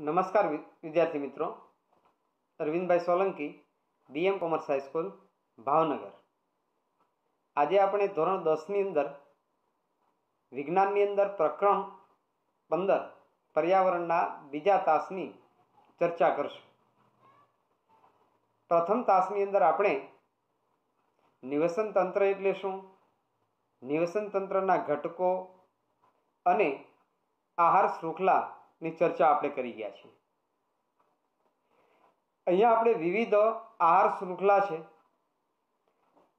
નમસ્કાર વિદ્યાર્થી મિત્રો. Arvindbhai Solanki BM commerce high school Bhavnagar. આજે આપણે ધોરણ દસની અંદર, વિજ્ઞાનની અંદર પ્રકરણ પંદર પર્યાવરણના બીજા તાસની ચર્ચા કરશું. પ્રથમ તાસની અંદર આપણે નિવસન તંત્ર એટલે શું? નિવસન તંત્રના ઘટકો અને આહાર શૃંખલાની ચર્ચા આપણે કરી ગયા છીએ. અહીંયા આપણે વિવિધ આહાર શૃંખલા છે.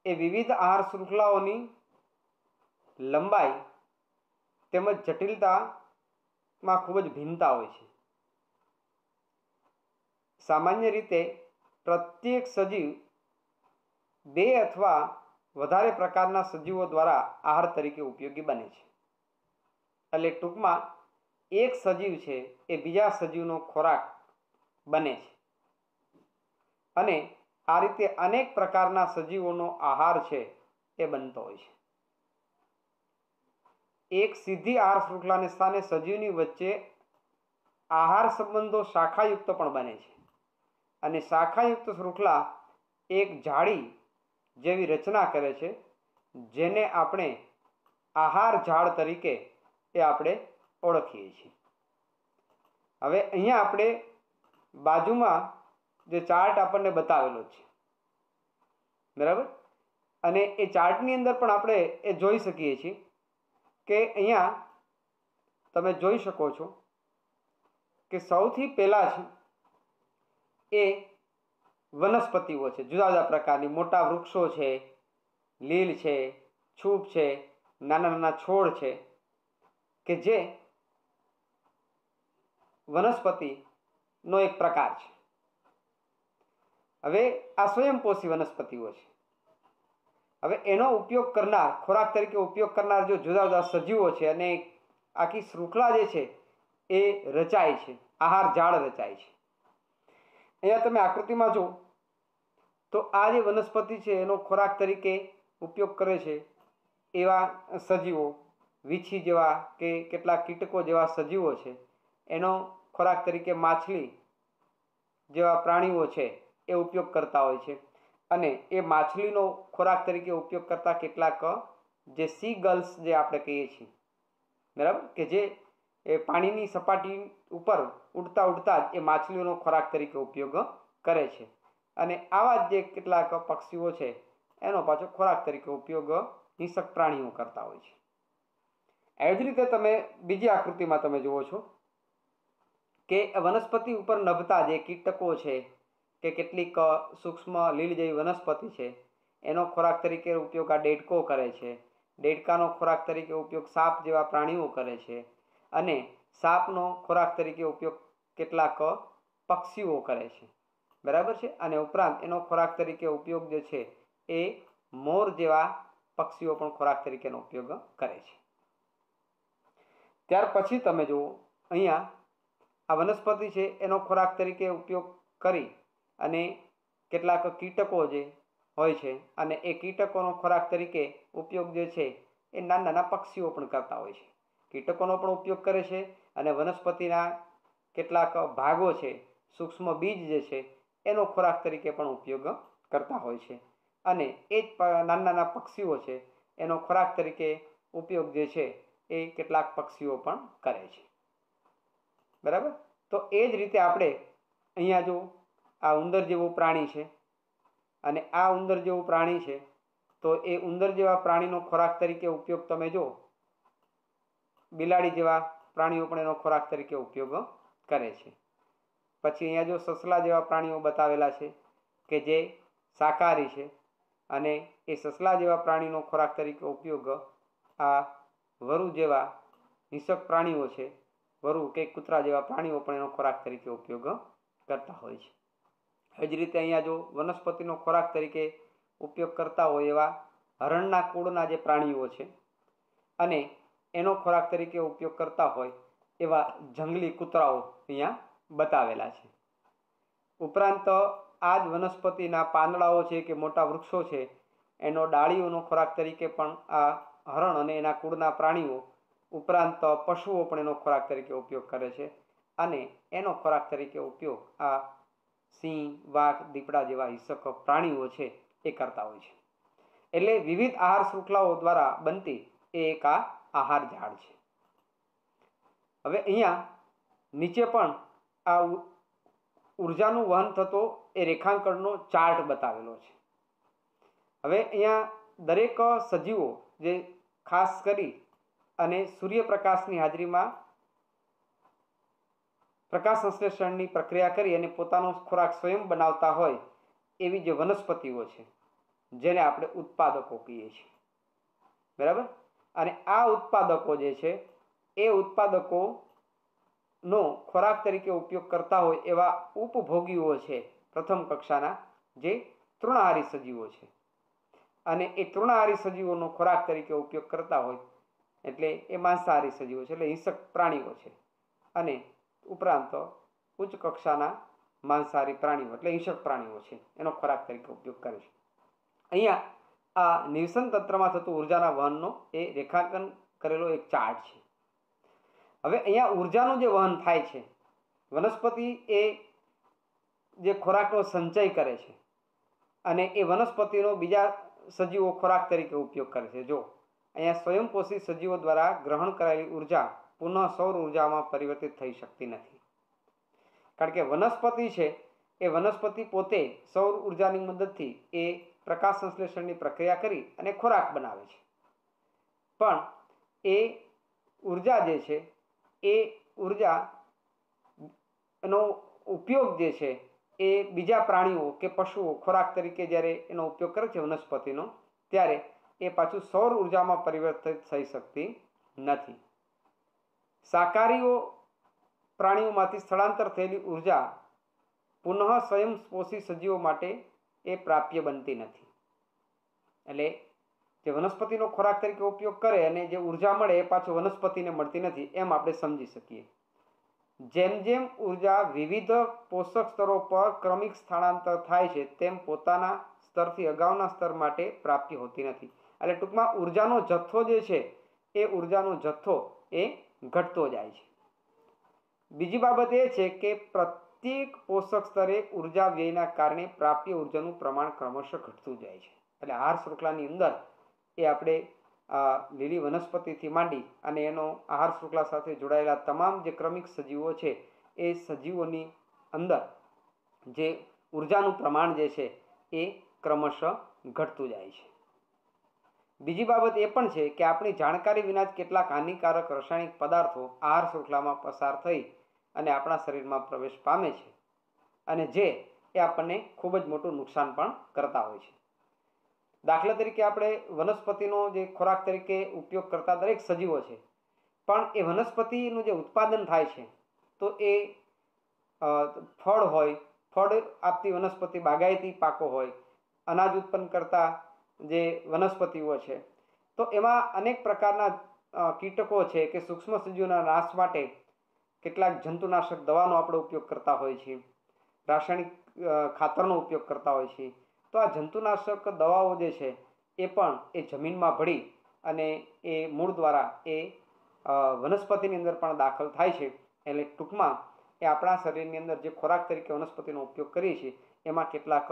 એ વિવિધ આહાર શૃંખલાઓની લંબાઈ તેમજ જટિલતામાં ખૂબ જ ભિન્નતા હોય છે. સામાન્ય રીતે પ્રત્યેક સજીવ બે અથવા વધારે પ્રકારના સજીવો દ્વારા આહાર તરીકે ઉપયોગી બને છે. એટલે ટૂંકમાં એક સજીવ છે, એ બીજા સજીવનો ખોરાક બને છે. અને આ રીતે અનેક પ્રકારના સજીવોનો આહાર છે, એ બનતો હોય છે. એક સીધી આહાર શૃંખલાને સ્થાને સજીવની વચ્ચે આહાર સંબંધો શાખાયુક્ત પણ બને છે. અને શાખાયુક્ત શૃંખલા એક જાળી જેવી રચના કરે છે, જેને આપણે આહાર ઝાડ તરીકે એ આપણે ઓળખીએ છીએ. હવે અહીંયા આપણે બાજુમાં જે ચાર્ટ આપણને બતાવેલો છે. બરાબર? અને એ ચાર્ટની અંદર પણ આપણે એ જોઈ શકીએ છીએ કે અહીંયા તમે જોઈ શકો છો કે સૌથી પહેલાં છે એ વનસ્પતિઓ છે. જુદા જુદા પ્રકારની મોટા વૃક્ષો છે, લીલ છે, છૂપ છે, નાના નાના છોડ છે કે જે વનસ્પતિનો એક પ્રકાર છે. હવે આ સ્વયંપોષી વનસ્પતિઓ છે. હવે એનો ઉપયોગ કરનાર, ખોરાક તરીકે ઉપયોગ કરનાર જો જુદા જુદા સજીવો છે અને આખી શૃંખલા જે છે એ રચાય છે, આહાર ઝાડ રચાય છે. અહીંયા તમે આકૃતિમાં જો તો આ જે વનસ્પતિ છે એનો ખોરાક તરીકે ઉપયોગ કરે છે એવા સજીવો, વીછી જેવા કે કેટલાક કીટકો જેવા સજીવો છે એનો ખોરાક તરીકે માછલી જેવા પ્રાણીઓ છે, એ ઉપયોગ કરતા હોય છે. અને એ માછલીનો ખોરાક તરીકે ઉપયોગ કરતા કેટલાક, જે સી ગર્લ્સ જે આપણે કહીએ છીએ, બરાબર? કે જે એ પાણીની સપાટી ઉપર ઉડતા ઉડતા જ એ માછલીઓનો ખોરાક તરીકે ઉપયોગ કરે છે. અને આવા જે કેટલાક પક્ષીઓ છે, એનો પાછો ખોરાક તરીકે ઉપયોગ હિંસક પ્રાણીઓ કરતા હોય છે. એવી જ રીતે તમે બીજી આકૃતિમાં તમે જુઓ છો. કે વનસ્પતિ ઉપર નભતા જે કીટકો છે કે કેટલીક સૂક્ષ્મ લીલ જેવી વનસ્પતિ છે, એનો ખોરાક તરીકે ઉપયોગ આ ડેડકો કરે છે. ડેડકાનો ખોરાક તરીકે ઉપયોગ સાપ જેવા પ્રાણીઓ કરે છે. અને સાપનો ખોરાક તરીકે ઉપયોગ કેટલાક પક્ષીઓ કરે છે. બરાબર છે? અને ઉપરાંત એનો ખોરાક તરીકે ઉપયોગ જે છે એ મોર જેવા પક્ષીઓ પણ ખોરાક તરીકેનો ઉપયોગ કરે છે. ત્યાર પછી તમે જુઓ, અહીંયા આ વનસ્પતિ છે, એનો ખોરાક તરીકે ઉપયોગ કરી અને કેટલાક કીટકો જે હોય છે અને એ કીટકોનો ખોરાક તરીકે ઉપયોગ જે છે, એ નાના નાના પક્ષીઓ પણ કરતા હોય છે. કીટકોનો પણ ઉપયોગ કરે છે અને વનસ્પતિના કેટલાક ભાગો છે, સૂક્ષ્મ બીજ જે છે, એનો ખોરાક તરીકે પણ ઉપયોગ કરતા હોય છે. અને એ જ નાના નાના પક્ષીઓ છે, એનો ખોરાક તરીકે ઉપયોગ જે છે, એ કેટલાક પક્ષીઓ પણ કરે છે. બરાબર? તો એ જ રીતે આપણે અહીંયા જો આ ઉંદર જેવું પ્રાણી છે અને આ ઉંદર જેવું પ્રાણી છે, તો એ ઉંદર જેવા પ્રાણીનો ખોરાક તરીકે ઉપયોગ તમે જો, બિલાડી જેવા પ્રાણીઓ પણ એનો ખોરાક તરીકે ઉપયોગ કરે છે. પછી અહીંયા જો સસલા જેવા પ્રાણીઓ બતાવેલા છે કે જે શાકાહારી છે અને એ સસલા જેવા પ્રાણીનો ખોરાક તરીકે ઉપયોગ આ વરુ જેવા હિંસક પ્રાણીઓ છે વરુ કે કૂતરા જેવા પ્રાણીઓ પણ એનો ખોરાક તરીકે ઉપયોગ કરતા હોય છે. એ જ રીતે અહીંયા જો વનસ્પતિનો ખોરાક તરીકે ઉપયોગ કરતા હોય એવા હરણના કુળના જે પ્રાણીઓ છે અને એનો ખોરાક તરીકે ઉપયોગ કરતા હોય એવા જંગલી કૂતરાઓ અહીંયા બતાવેલા છે. ઉપરાંત આ જ વનસ્પતિના પાંદડાઓ છે કે મોટા વૃક્ષો છે, એનો ડાળીઓનો ખોરાક તરીકે પણ આ હરણ અને એના કુળના પ્રાણીઓ ઉપરાંત પશુઓ પણ એનો ખોરાક તરીકે ઉપયોગ કરે છે. અને એનો ખોરાક તરીકે ઉપયોગ આ સિંહ, વાઘ, દીપડા જેવા હિંસક પ્રાણીઓ છે એ કરતા હોય છે. એટલે વિવિધ આહાર શૃંખલાઓ દ્વારા બનતી એ એક આ આહાર ઝાડ છે. હવે અહીંયા નીચે પણ આ ઉર્જાનું વહન થતો એ રેખાંકનનો ચાર્ટ બતાવેલો છે. હવે અહીંયા દરેક સજીવો જે ખાસ કરી અને સૂર્યપ્રકાશની હાજરીમાં પ્રકાશ સંશ્લેષણની પ્રક્રિયા કરી અને પોતાનો ખોરાક સ્વયં બનાવતા હોય એવી જે વનસ્પતિઓ છે, જેને આપણે ઉત્પાદકો કહીએ છીએ. બરાબર? અને આ ઉત્પાદકો જે છે, એ ઉત્પાદકોનો ખોરાક તરીકે ઉપયોગ કરતા હોય એવા ઉપભોગીઓ છે, પ્રથમ કક્ષાના જે તૃણાહારી સજીવો છે. અને એ તૃણાહારી સજીવોનો ખોરાક તરીકે ઉપયોગ કરતા હોય એટલે એ માંસાહારી સજીવો છે, એટલે હિંસક પ્રાણીઓ છે. અને ઉપરાંત ઉચ્ચ કક્ષાના માંસાહારી પ્રાણીઓ, એટલે હિંસક પ્રાણીઓ છે, એનો ખોરાક તરીકે ઉપયોગ કરે છે. અહીંયા આ નિવસન તંત્રમાં થતું ઉર્જાના વહનનો એ રેખાંકન કરેલો એક ચાર્ટ છે. હવે અહીંયા ઉર્જાનું જે વહન થાય છે, વનસ્પતિ એ જે ખોરાકનો સંચય કરે છે, અને એ વનસ્પતિનો બીજા સજીવો ખોરાક તરીકે ઉપયોગ કરે છે. જો અહીંયા સ્વયંપોષી સજીવો દ્વારા ગ્રહણ કરાયેલી ઊર્જા પુનઃ સૌર ઉર્જામાં પરિવર્તિત થઈ શકતી નથી. કારણ કે વનસ્પતિ છે, એ વનસ્પતિ પોતે સૌર ઉર્જાની મદદથી એ પ્રકાશ સંશ્લેષણની પ્રક્રિયા કરી અને ખોરાક બનાવે છે. પણ એ ઊર્જા જે છે, એ ઊર્જા એનો ઉપયોગ જે છે, એ બીજા પ્રાણીઓ કે પશુઓ ખોરાક તરીકે જ્યારે એનો ઉપયોગ કરે છે વનસ્પતિનો, ત્યારે એ પાછું સૌર ઉર્જામાં પરિવર્તિત થઈ શકતી નથી. શાકાહારીઓ પ્રાણીઓમાંથી સ્થળાંતર થયેલી ઊર્જા પુનઃ સ્વયંપોષી સજીવો માટે એ પ્રાપ્ય બનતી નથી. એટલે જે વનસ્પતિનો ખોરાક તરીકે ઉપયોગ કરે અને જે ઊર્જા મળે એ પાછું વનસ્પતિને મળતી નથી, એમ આપણે સમજી શકીએ. જેમ જેમ ઊર્જા વિવિધ પોષક સ્તરો પર ક્રમિક સ્થળાંતર થાય છે, તેમ પોતાના સ્તરથી અગાઉના સ્તર માટે પ્રાપ્ય હોતી નથી. એટલે ટૂંકમાં ઉર્જાનો જથ્થો જે છે, એ ઉર્જાનો જથ્થો એ ઘટતો જાય છે. બીજી બાબત એ છે કે પ્રત્યેક પોષક સ્તરે ઊર્જા વ્યયના કારણે પ્રાપ્ય ઉર્જાનું પ્રમાણ ક્રમશઃ ઘટતું જાય છે. એટલે આહાર શૃંખલાની અંદર એ આપણે લીલી વનસ્પતિથી માંડી અને એનો આહાર શૃંખલા સાથે જોડાયેલા તમામ જે ક્રમિક સજીવો છે, એ સજીવોની અંદર જે ઉર્જાનું પ્રમાણ જે છે, એ ક્રમશઃ ઘટતું જાય છે. બીજી બાબત એ પણ છે કે આપણી જાણકારી વિના જ કેટલાક હાનિકારક રાસાયણિક પદાર્થો આહાર શૃંખલામાં પસાર થઈ અને આપણા શરીરમાં પ્રવેશ પામે છે અને જે એ આપણને ખૂબ જ મોટું નુકસાન પણ કરતા હોય છે. દાખલા તરીકે આપણે વનસ્પતિનો જે ખોરાક તરીકે ઉપયોગ કરતા દરેક સજીવો છે, પણ એ વનસ્પતિનું જે ઉત્પાદન થાય છે, તો એ ફળ હોય, ફળ આપતી વનસ્પતિ બાગાયતી પાકો હોય, અનાજ ઉત્પન્ન કરતા જે વનસ્પતિઓ છે. તો એમાં અનેક પ્રકારના કીટકો છે કે સૂક્ષ્મ સજીવોના નાશ માટે કેટલાક જંતુનાશક દવાનો આપણે ઉપયોગ કરતા હોય છીએ. રાસાયણિક ખાતરનો ઉપયોગ કરતા હોય છીએ. તો આ જંતુનાશક દવાઓ જે છે એ પણ એ જમીનમાં ભળી અને એ મૂળ દ્વારા એ વનસ્પતિની અંદર પણ દાખલ થાય છે. એટલે ટૂંકમાં એ આપણા શરીરની અંદર જે ખોરાક તરીકે વનસ્પતિનો ઉપયોગ કરીએ છીએ, એમાં કેટલાક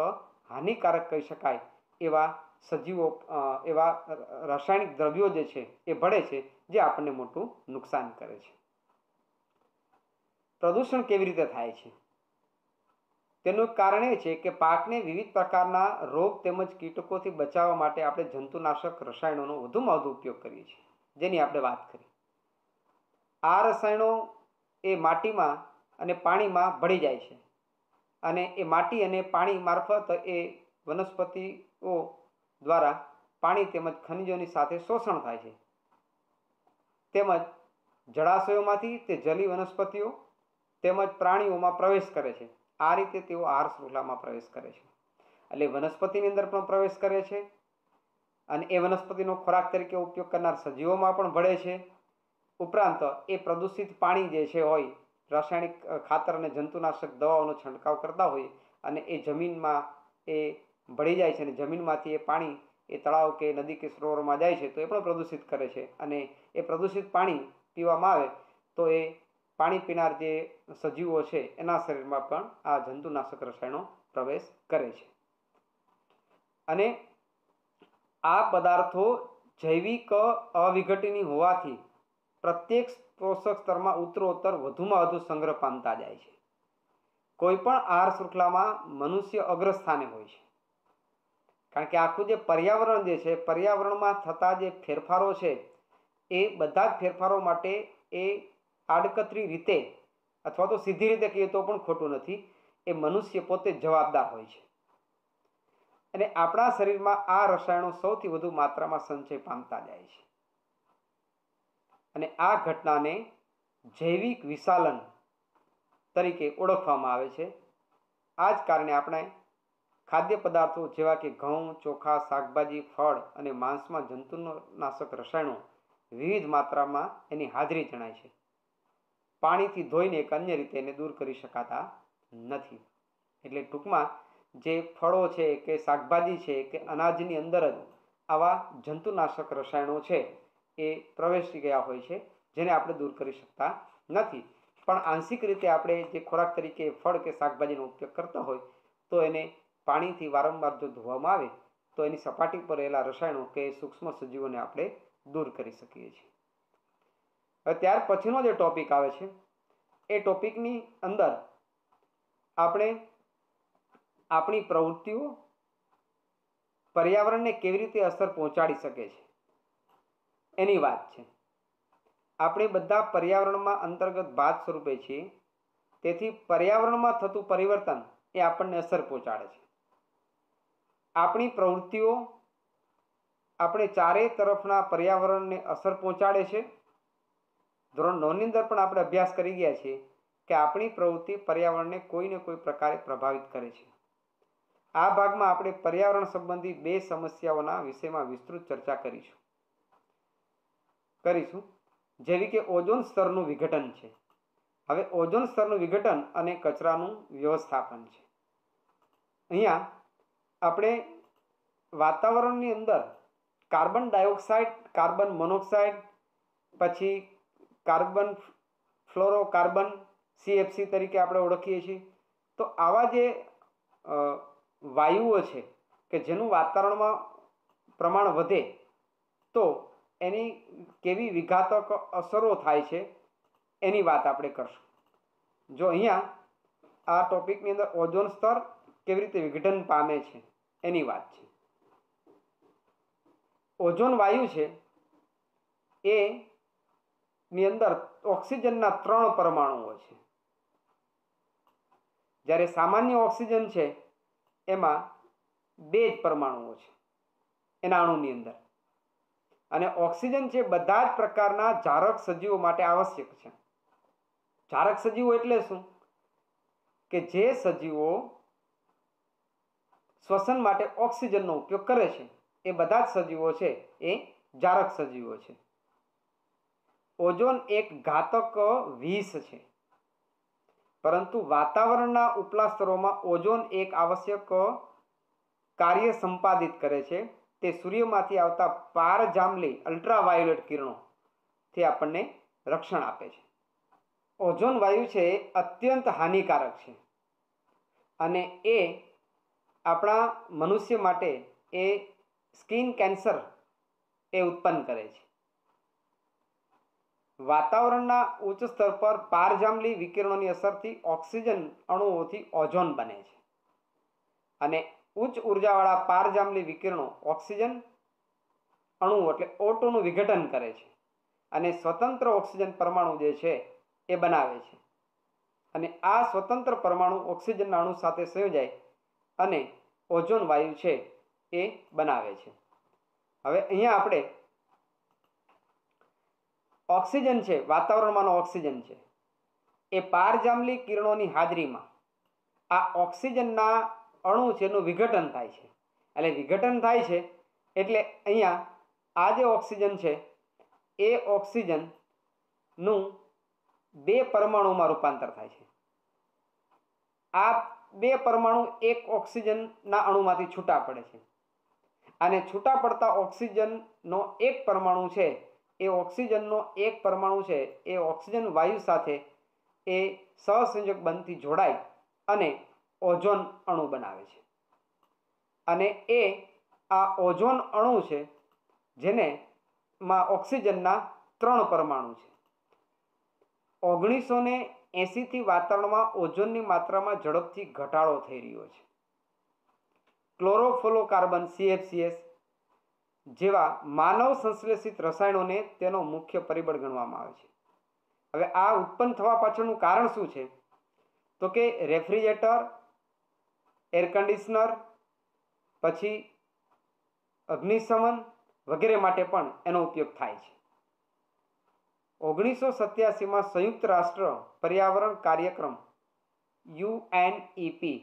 હાનિકારક કહી શકાય એવા સજીવો એવા રાસાયણિક દ્રવ્યો જે છે એ ભળે છે, જે આપણને મોટું નુકસાન કરે છે. પ્રદૂષણ કેવી રીતે થાય છે? તેનું કારણ એ છે કે પાકને વિવિધ પ્રકારના રોગ તેમજ કીટકોથી બચાવવા માટે આપણે જંતુનાશક રસાયણોનો વધુમાં વધુ ઉપયોગ કરીએ છીએ. જેની આપણે વાત કરી. આ રસાયણો એ માટીમાં અને પાણીમાં ભળી જાય છે. અને એ માટી અને પાણી મારફત એ વનસ્પતિઓ દ્વારા પાણી તેમજ ખનિજોની સાથે શોષણ થાય છે. તેમજ જળાશયોમાંથી તે જલી વનસ્પતિઓ તેમજ પ્રાણીઓમાં પ્રવેશ કરે છે. આ રીતે તેઓ આહાર શૃંખલામાં પ્રવેશ કરે છે. એટલે વનસ્પતિની અંદર પણ પ્રવેશ કરે છે અને એ વનસ્પતિનો ખોરાક તરીકે ઉપયોગ કરનાર સજીવોમાં પણ ભળે છે. ઉપરાંત એ પ્રદૂષિત પાણી જે છે હોય, રાસાયણિક ખાતર અને જંતુનાશક દવાઓનો છંટકાવ કરતા હોય અને એ જમીનમાં એ ભળી જાય છે અને જમીનમાંથી એ પાણી એ તળાવ કે નદી કે સરોવરમાં જાય છે, તો એ પણ પ્રદૂષિત કરે છે. અને એ પ્રદૂષિત પાણી પીવામાં આવે તો એ પાણી પીનાર જે સજીવો છે, એના શરીરમાં પણ આ જંતુનાશક રસાયણો પ્રવેશ કરે છે. અને આ પદાર્થો જૈવિક અવિઘટની હોવાથી પ્રત્યેક પોષક સ્તરમાં ઉત્તરોત્તર વધુમાં વધુ સંગ્રહ પામતા જાય છે. કોઈ પણ આહાર શૃંખલામાં મનુષ્ય અગ્રસ્થાને હોય છે. કારણ કે આખું જે પર્યાવરણ જે છે, પર્યાવરણમાં થતા જે ફેરફારો છે, એ બધા જ ફેરફારો માટે એ આડકતરી રીતે અથવા તો સીધી રીતે કહીએ તો પણ ખોટું નથી. એ મનુષ્ય પોતે જવાબદાર હોય છે. અને આપણા શરીરમાં આ રસાયણો સૌથી વધુ માત્રામાં સંચય પામતા જાય છે. અને આ ઘટનાને જૈવિક વિશાલન તરીકે ઓળખવામાં આવે છે. આ જ કારણે આપણે ખાદ્ય પદાર્થો જેવા કે ઘઉં, ચોખા, શાકભાજી, ફળ અને માંસમાં જંતુનાશક રસાયણો વિવિધ માત્રામાં એની હાજરી જણાય છે. પાણીથી ધોઈને એક અન્ય રીતે એને દૂર કરી શકાતા નથી. એટલે ટૂંકમાં જે ફળો છે કે શાકભાજી છે કે અનાજની અંદર જ આવા જંતુનાશક રસાયણો છે એ પ્રવેશી ગયા હોય છે, જેને આપણે દૂર કરી શકતા નથી. પણ આંશિક રીતે આપણે જે ખોરાક તરીકે ફળ કે શાકભાજીનો ઉપયોગ કરતા હોય, તો એને પાણીથી વારંવાર જો ધોવામાં આવે, તો એની સપાટી પર રહેલા રસાયણો કે સૂક્ષ્મ સજીવોને આપણે દૂર કરી શકીએ છીએ. હવે ત્યાર પછીનો જે ટોપિક આવે છે, એ ટોપિકની અંદર આપણે આપણી પ્રવૃત્તિઓ પર્યાવરણને કેવી રીતે અસર પહોંચાડી શકે છે, એની વાત છે. આપણે બધા પર્યાવરણમાં અંતર્ગત ભાત સ્વરૂપે છીએ, તેથી પર્યાવરણમાં થતું પરિવર્તન એ આપણને અસર પહોંચાડે છે. આપણી પ્રવૃત્તિઓ આપણે ચારે તરફના પર્યાવરણને અસર પહોંચાડે છે. ધોરણ નવની અંદર પણ આપણે અભ્યાસ કરી ગયા છીએ કે આપણી પ્રવૃત્તિ પર્યાવરણને કોઈને કોઈ પ્રકારે પ્રભાવિત કરે છે. આ ભાગમાં આપણે પર્યાવરણ સંબંધી બે સમસ્યાઓના વિષયમાં વિસ્તૃત ચર્ચા કરીશું. કરીશું. જેવી કે ઓઝોન સ્તરનું વિઘટન છે. હવે ઓઝોન સ્તરનું વિઘટન અને કચરાનું વ્યવસ્થાપન છે. અહીંયા આપણે વાતાવરણની અંદર કાર્બન ડાયોક્સાઇડ, કાર્બન મોનોક્સાઇડ, પછી કાર્બન ફ્લોરોકાર્બન સીએફસી તરીકે આપણે ઓળખીએ છીએ. તો આવા જે વાયુઓ છે કે જેનું વાતાવરણમાં પ્રમાણ વધે, તો એની કેવી વિઘાતક અસરો થાય છે, એની વાત આપણે કરશું. જો અહીંયા આ ટોપિકની અંદર ઓઝોન સ્તર કેવી રીતે વિઘટન પામે છે એની વાત છે. ઓઝોન વાયુ છે એ ની અંદર ઓક્સિજનના ત્રણ પરમાણુઓ છે. જ્યારે સામાન્ય ઓક્સિજન છે એમાં બે જ પરમાણુઓ છે એના અણુની અંદર. અને ઓક્સિજન છે બધા જ પ્રકારના જારક સજીવો માટે આવશ્યક છે. જારક સજીવો એટલે શું? કે જે સજીવો શ્વસન માટે ઓક્સિજનનો ઉપયોગ કરે છે. એ બધા જ સજીવો છે. એ જારક સજીવો છે. ઓઝોન એક ઘાતક વિષ છે. પરંતુ વાતાવરણના ઉપલા સ્તરોમાં ઓઝોન એક આવશ્યક કાર્ય સંપાદિત કરે છે. તે સૂર્યમાંથી આવતા પારજાંબલી અલ્ટ્રાવાયોલેટ કિરણોથી આપણને રક્ષણ આપે છે. ઓઝોન વાયુ છે અત્યંત હાનિકારક છે. અને એ આપણા મનુષ્ય માટે એ સ્કિન કેન્સર એ ઉત્પન્ન કરે છે. વાતાવરણના ઉચ્ચ સ્તર પર પારજાંબલી વિકિરણોની અસરથી ઓક્સિજન અણુઓથી ઓઝોન બને છે. અને ઉચ્ચ ઉર્જાવાળા પારજાંબલી વિકિરણો ઓક્સિજન અણુઓ એટલે ઓટોનું વિઘટન કરે છે અને સ્વતંત્ર ઓક્સિજન પરમાણુ જે છે એ બનાવે છે. અને આ સ્વતંત્ર પરમાણુ ઓક્સિજનના અણુ સાથે સંયોજાય અને ઓઝોન વાયુ છે એ બનાવે છે. હવે અહીંયા આપણે ઓક્સિજન છે વાતાવરણમાંનો ઓક્સિજન છે. એ પારજાંબલી કિરણોની હાજરીમાં આ ઓક્સિજનના અણુ છે એનું વિઘટન થાય છે. એટલે વિઘટન થાય છે એટલે અહીંયા આ જે ઓક્સિજન છે એ ઓક્સિજનનું બે પરમાણુમાં રૂપાંતર થાય છે. આ બે પરમાણુ એક ઓક્સિજનના અણુમાંથી છૂટા પડે છે. અને છૂટા પડતા ઓક્સિજનનો એક પરમાણુ છે, એ ઓક્સિજનનો એક પરમાણુ છે, એ ઓક્સિજન વાયુ સાથે એ સહસંયોજક બંધથી જોડાય અને ઓઝોન અણુ બનાવે છે. અને એ આ ઓઝોન અણુ છે, જેને માં ઓક્સિજનના ત્રણ પરમાણુ છે. ઓગણીસો ને એંસીથી વાતાવરણમાં ઓઝોનની માત્રામાં ઝડપથી ઘટાડો થઈ રહ્યો છે. ક્લોરોફ્લોકાર્બન સીએફસીએસ જેવા માનવ સંશ્લેષિત રસાયણોને તેનો મુખ્ય પરિબળ ગણવામાં આવે છે. હવે આ ઉત્પન્ન થવા પાછળનું કારણ શું છે? તો કે રેફ્રિજરેટર, એર કન્ડિશનર, પછી અગ્નિશમન વગેરે માટે પણ એનો ઉપયોગ થાય છે. ઓગણીસો સત્યાસીમાં સંયુક્ત રાષ્ટ્ર પર્યાવરણ કાર્યક્રમ, યુએનઈપી,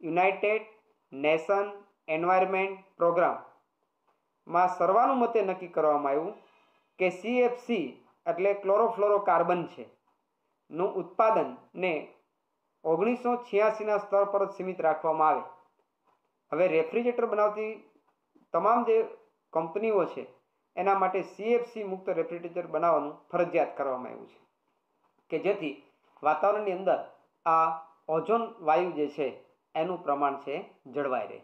યુનાઇટેડ નેશન એન્વાયરમેન્ટ પ્રોગ્રામમાં સર્વાનુમતે નક્કી કરવામાં આવ્યું કે સીએફસી એટલે ક્લોરોફ્લોરોકાર્બન છે. નું ઉત્પાદનને ઓગણીસો છ્યાસીના સ્તર પર જ સીમિત રાખવામાં આવે. હવે રેફ્રિજરેટર બનાવતી તમામ જે કંપનીઓ છે એના માટે સીએફસી મુક્ત રેફ્રિજરેટર બનાવવાનું ફરજિયાત કરવામાં આવ્યું છે. કે જેથી વાતાવરણની અંદર આ ઓઝોન વાયુ જે છે, એનું પ્રમાણ છે, જળવાઈ રહે.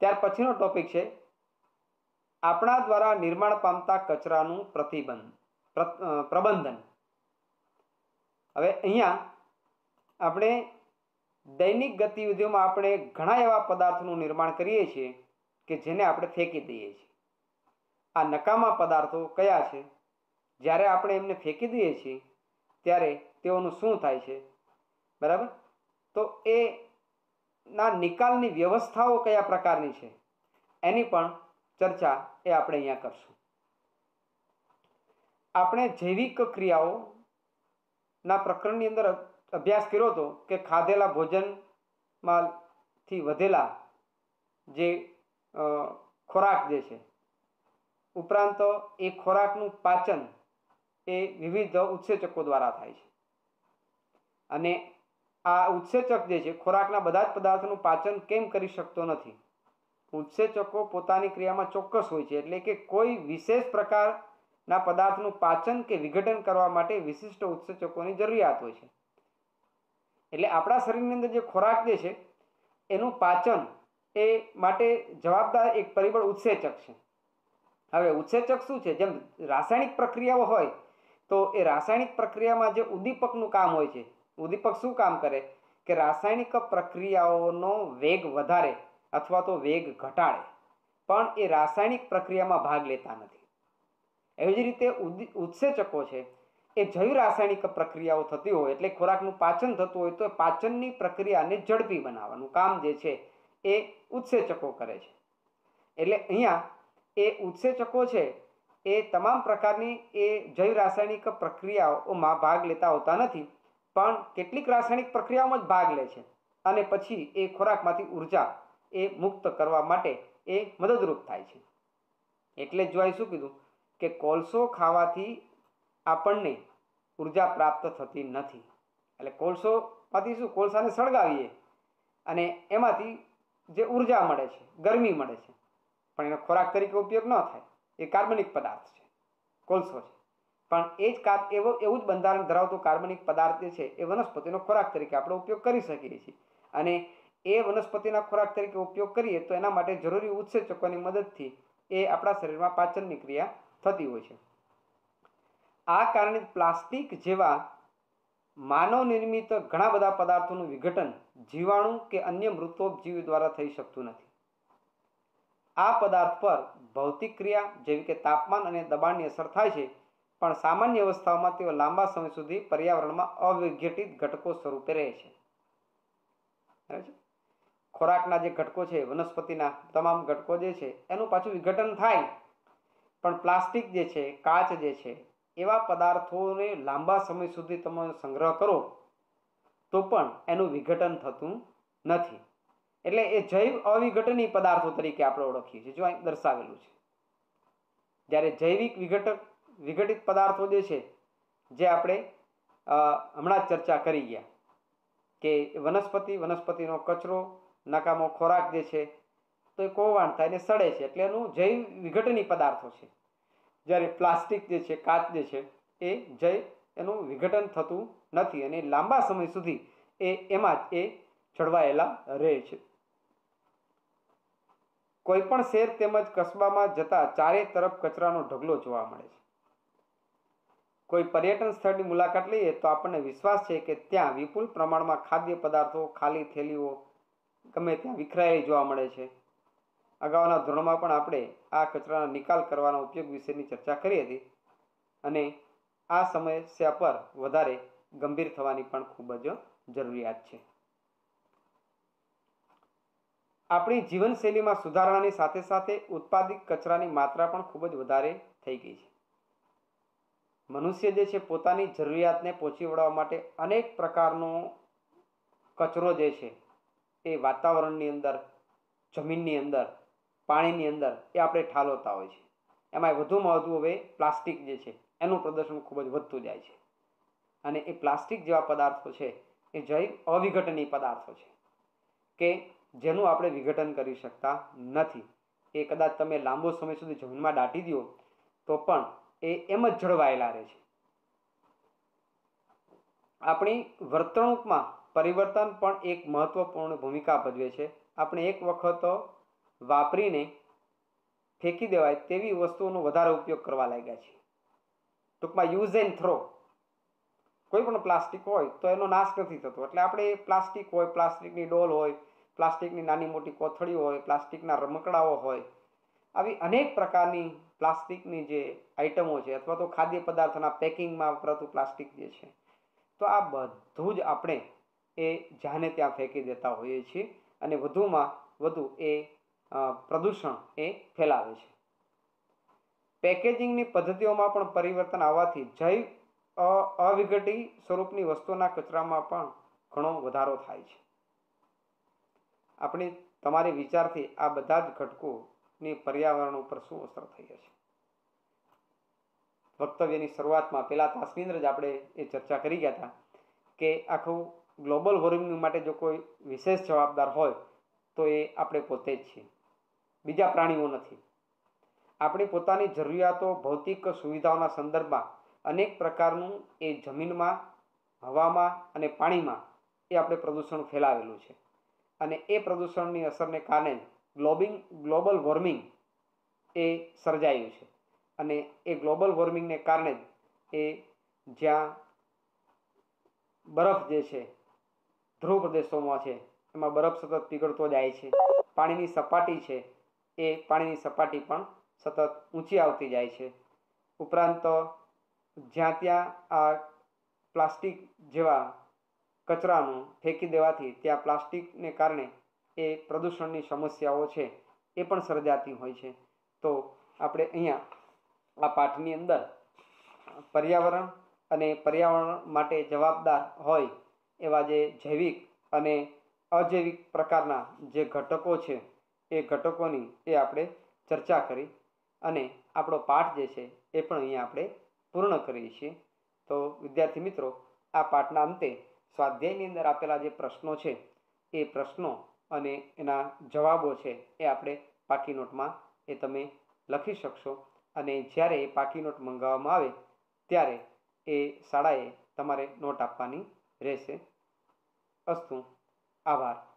ત્યાર પછીનો ટોપિક છે, આપણા દ્વારા નિર્માણ પામતા કચરાનું પ્રતિબંધ પ્રબંધન. હવે અહીંયા આપણે દૈનિક ગતિવિધિઓમાં આપણે ઘણા એવા પદાર્થોનું નિર્માણ કરીએ છીએ કે જેને આપણે ફેંકી દઈએ છીએ. આ નકામા પદાર્થો કયા છે? જ્યારે આપણે એમને ફેંકી દઈએ છીએ, ત્યારે તેઓનું શું થાય છે? બરાબર? તો એ ના નિકાલની વ્યવસ્થાઓ કયા પ્રકારની છે? એની પણ ચર્ચા એ આપણે અહીંયા કરશું. આપણે જૈવિક ક્રિયાઓના પ્રકરણની અંદર અભ્યાસ કર્યો હતો કે ખાધેલા ભોજનમાંથી વધેલા જે ખોરાક જે છે ઉપરાંત એ ખોરાકનું પાચન એ વિવિધ ઉત્સેચકો દ્વારા થાય છે. અને આ ઉત્સેચક જે છે, ખોરાકના બધા જ પદાર્થોનું પાચન કેમ કરી શકતો નથી? ઉત્સેચકો પોતાની ક્રિયામાં ચોક્કસ હોય છે, એટલે કે કોઈ વિશેષ પ્રકારના પદાર્થનું પાચન કે વિઘટન કરવા માટે વિશિષ્ટ ઉત્સેચકોની જરૂરિયાત હોય છે. એટલે આપણા શરીરની અંદર જે ખોરાક જે છે, એનું પાચન એ માટે જવાબદાર એક પરિબળ ઉત્સેચક છે. હવે ઉત્સેચક શું છે? જેમ રાસાયણિક પ્રક્રિયાઓ હોય, તો એ રાસાયણિક પ્રક્રિયામાં જે ઉદ્દીપકનું કામ હોય છે, ઉદ્દીપક શું કામ કરે? કે રાસાયણિક પ્રક્રિયાઓનો વેગ વધારે અથવા તો વેગ ઘટાડે, પણ એ રાસાયણિક પ્રક્રિયામાં ભાગ લેતા નથી. એવી જ રીતે ઉત્સેચકો છે, એ જૈવ રાસાયણિક પ્રક્રિયાઓ થતી હોય, એટલે ખોરાકનું પાચન થતું હોય, તો પાચનની પ્રક્રિયાને ઝડપી બનાવવાનું કામ જે છે, એ ઉત્સેચકો કરે છે. એટલે અહીંયા એ ઉત્સેચકો છે, એ તમામ પ્રકારની એ જૈવ રાસાયણિક પ્રક્રિયાઓમાં ભાગ લેતા હોતા નથી, પણ કેટલીક રાસાયણિક પ્રક્રિયાઓમાં જ ભાગ લે છે અને પછી એ ખોરાકમાંથી ઊર્જા એ મુક્ત કરવા માટે એ મદદરૂપ થાય છે. એટલે જ જોઈ શું કીધું? કે કોલસો ખાવાથી આપણને ઊર્જા પ્રાપ્ત થતી નથી. એટલે કોલસોમાંથી શું? કોલસાને સળગાવીએ અને એમાંથી જે ઊર્જા મળે છે, ગરમી મળે છે પણ એનો ખોરાક તરીકે ઉપયોગ ન થાય. એ કાર્બનિક પદાર્થ છે. કોલસો છે. પણ એ જ કાર, એવો, એવું જ બંધારણ ધરાવતું કાર્બનિક પદાર્થ જે છે, એ વનસ્પતિનો ખોરાક તરીકે આપણે ઉપયોગ કરી શકીએ છીએ. અને એ વનસ્પતિના ખોરાક તરીકે ઉપયોગ કરીએ તો એના માટે જરૂરી ઉત્સેચકોની મદદથી એ આપણા શરીરમાં પાચનની ક્રિયા થતી હોય છે. આ કારણે પ્લાસ્ટિક જેવા માનવ નિર્મિત ઘણા બધા પદાર્થોનું વિઘટન જીવાણુ કે અન્ય મૃતોપજીવી દ્વારા થઈ શકતું નથી. આ પદાર્થ પર ભૌતિક ક્રિયા જેવી કે તાપમાન અને દબાણની અસર થાય છે, પણ સામાન્ય અવસ્થાઓમાં તેઓ લાંબા સમય સુધી પર્યાવરણમાં અવિઘટિત ઘટકો સ્વરૂપે રહે છે. ખોરાકના જે ઘટકો છે, વનસ્પતિના તમામ ઘટકો જે છે, એનું પાછું વિઘટન થાય. પણ પ્લાસ્ટિક જે છે, કાચ જે છે, એવા પદાર્થોને લાંબા સમય સુધી તમે સંગ્રહ કરો, તો પણ એનું વિઘટન થતું નથી. એટલે એ જૈવ અવિઘટની પદાર્થો તરીકે આપણે ઓળખીએ છીએ, જો અહીં દર્શાવેલું છે. જ્યારે જૈવિક વિઘટક, વિઘટિત પદાર્થો જે છે, જે આપણે હમણાં જ ચર્ચા કરી ગયા કે વનસ્પતિ, વનસ્પતિનો કચરો, નકામો ખોરાક જે છે, તો એ કોવાણ થાય ને સડે છે, એટલે એનું જૈવ વિઘટની પદાર્થો છે. જ્યારે પ્લાસ્ટિક જે છે, કાચ જે છે, એ જૈવ એનું વિઘટન થતું નથી અને લાંબા સમય સુધી એ એમાં જ એ જળવાયેલા રહે છે. કોઈ પણ શહેર તેમજ કસ્બામાં જતા ચારે તરફ કચરાનો ઢગલો જોવા મળે છે. કોઈ પર્યટન સ્થળની મુલાકાત લઈએ તો આપણને વિશ્વાસ છે કે ત્યાં વિપુલ પ્રમાણમાં ખાદ્ય પદાર્થો, ખાલી થેલીઓ ગમે ત્યાં વિખરાયેલી જોવા મળે છે. અગાઉના ધોરણમાં પણ આપણે આ કચરાનો નિકાલ કરવાના ઉપયોગ વિશેની ચર્ચા કરી હતી અને આ સમસ્યા પર વધારે ગંભીર થવાની પણ ખૂબ જ જરૂરિયાત છે. આપણી જીવનશૈલીમાં સુધારણાની સાથે સાથે ઉત્પાદિત કચરાની માત્રા પણ ખૂબ જ વધારે થઈ ગઈ છે. મનુષ્ય જે છે પોતાની જરૂરિયાતને પહોંચી વળવા માટે અનેક પ્રકારનો કચરો જે છે એ વાતાવરણની અંદર, જમીનની અંદર, પાણીની અંદર એ આપણે ઠાલવતા હોય છે. એમાં વધુ હવે પ્લાસ્ટિક જે છે એનું પ્રદર્શન ખૂબ જ વધતું જાય છે. અને એ પ્લાસ્ટિક જેવા પદાર્થો છે એ જૈવ અવિઘટનીય પદાર્થો છે કે જેનું આપણે વિઘટન કરી શકતા નથી. એ કદાચ તમે લાંબો સમય સુધી જમીનમાં દાટી દો તો પણ એ એમ જ જળવાયેલા રહે છે. આપણી વર્તણૂકમાં પરિવર્તન પણ એક મહત્વપૂર્ણ ભૂમિકા ભજવે છે. આપણે એક વખત વાપરીને ફેંકી દેવાય તેવી વસ્તુઓનો વધારે ઉપયોગ કરવા લાગ્યા છે ટૂંકમાં યુઝ એન્ડ થ્રો. કોઈ પણ પ્લાસ્ટિક હોય તો એનો નાશ નથી થતો. એટલે આપણે પ્લાસ્ટિક હોય, પ્લાસ્ટિકની ડોલ હોય પ્લાસ્ટિકની નાની મોટી કોથળીઓ હોય, પ્લાસ્ટિકના રમકડાઓ હોય, આવી અનેક પ્રકારની પ્લાસ્ટિકની જે આઇટમો છે અથવા તો ખાદ્ય પદાર્થના પેકિંગમાં વપરાતું પ્લાસ્ટિક જે છે, તો આ બધું જ આપણે એ જાને ત્યાં ફેંકી દેતા હોઈએ છીએ અને વધુમાં વધુ એ પ્રદૂષણ એ ફેલાવે છે. પેકેજિંગની પદ્ધતિઓમાં પણ પરિવર્તન આવવાથી જૈવ અવિઘટી સ્વરૂપની વસ્તુઓના કચરામાં પણ ઘણો વધારો થાય છે. આપણે તમારી વિચારથી આ બધા જ ઘટકોની પર્યાવરણ ઉપર શું અસર થઈ હશે? વક્તવ્યની શરૂઆતમાં પહેલાં તાસની અંદર જ આપણે એ ચર્ચા કરી ગયા હતા કે આખું ગ્લોબલ વોર્મિંગ માટે જો કોઈ વિશેષ જવાબદાર હોય તો એ આપણે પોતે જ છીએ. બીજા પ્રાણીઓ નથી. આપણી પોતાની જરૂરિયાતો, ભૌતિક સુવિધાઓના સંદર્ભમાં અનેક પ્રકારનું એ જમીનમાં, હવામાં અને પાણીમાં એ આપણે પ્રદૂષણ ફેલાવેલું છે. અને એ પ્રદૂષણની અસરને કારણે ગ્લોબિંગ, ગ્લોબલ વોર્મિંગ એ સર્જાયું છે. અને એ ગ્લોબલ વોર્મિંગને કારણે જ એ જ્યાં બરફ જે છે, ધ્રુવ પ્રદેશોમાં છે, એમાં બરફ સતત પીગળતો જાય છે. પાણીની સપાટી છે, એ પાણીની સપાટી પણ સતત ઊંચી આવતી જાય છે. ઉપરાંત જ્યાં ત્યાં આ પ્લાસ્ટિક જેવા કચરાનું ફેંકી દેવાથી ત્યાં પ્લાસ્ટિકને કારણે એ પ્રદૂષણની સમસ્યાઓ છે, એ પણ સર્જાતી હોય છે. તો આપણે અહીંયા આ પાઠની અંદર પર્યાવરણ અને પર્યાવરણ માટે જવાબદાર હોય એવા જે જૈવિક અને અજૈવિક પ્રકારના જે ઘટકો છે, એ ઘટકોની એ આપણે ચર્ચા કરી અને આપણો પાઠ જે છે, એ પણ અહીંયા આપણે પૂર્ણ કરીએ છીએ. તો વિદ્યાર્થી મિત્રો, આ પાઠના અંતે સ્વાધ્યાયની અંદર આપેલા જે પ્રશ્નો છે, એ પ્રશ્નો અને એના જવાબો છે, એ આપણે પાકી નોટમાં એ તમે લખી શકશો. અને જ્યારે એ પાકી નોટ મંગાવવામાં આવે, ત્યારે એ શાળાએ તમારે નોટ આપવાની રહેશે. અસ્તુ. આભાર.